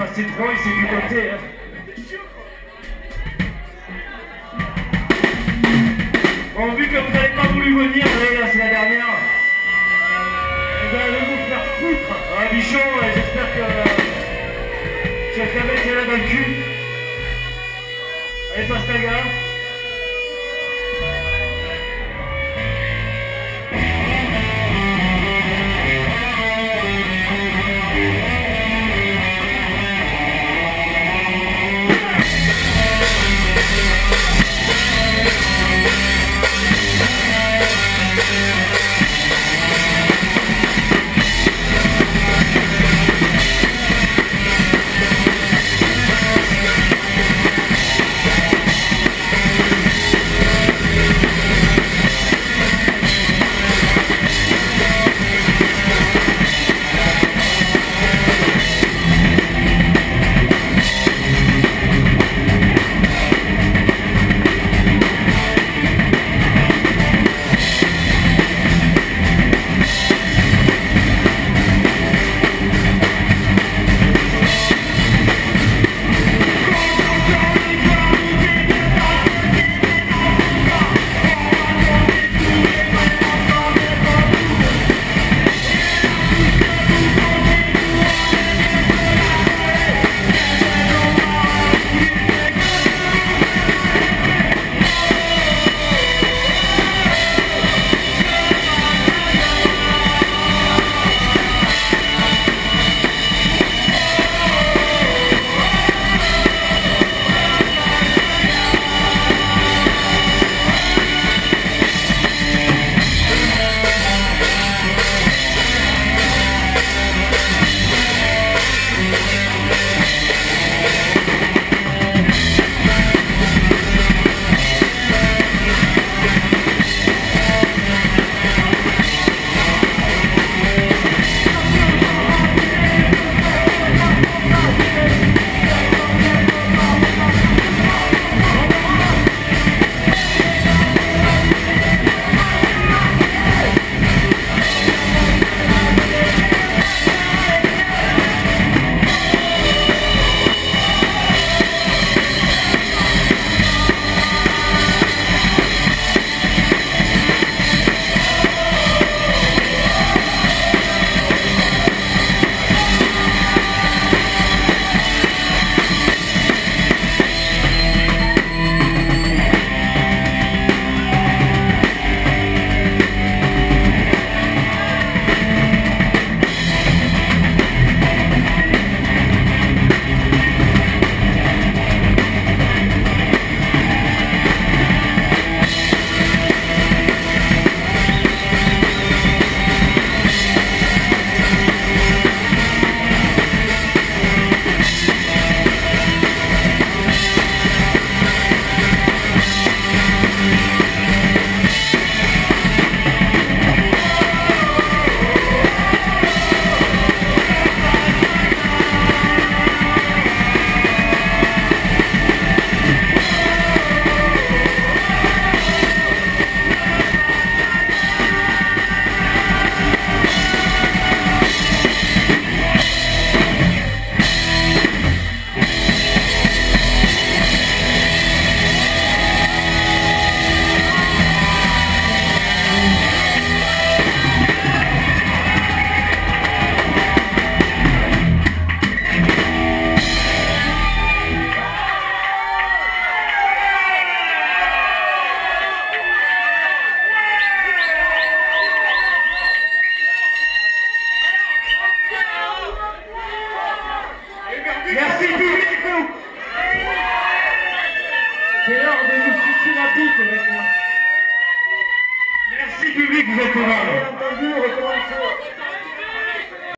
arrêter. hein. Bon, vu que vous n'avez pas voulu venir, là, c'est la dernière. Eh ben, allez vous faire foutre. Ah, bichon, j'espère que... euh, te la mettre là dans le cul. Allez, passe ta gare. C'est l'heure de nous sucer la bite maintenant. Merci public, vous êtes aimable.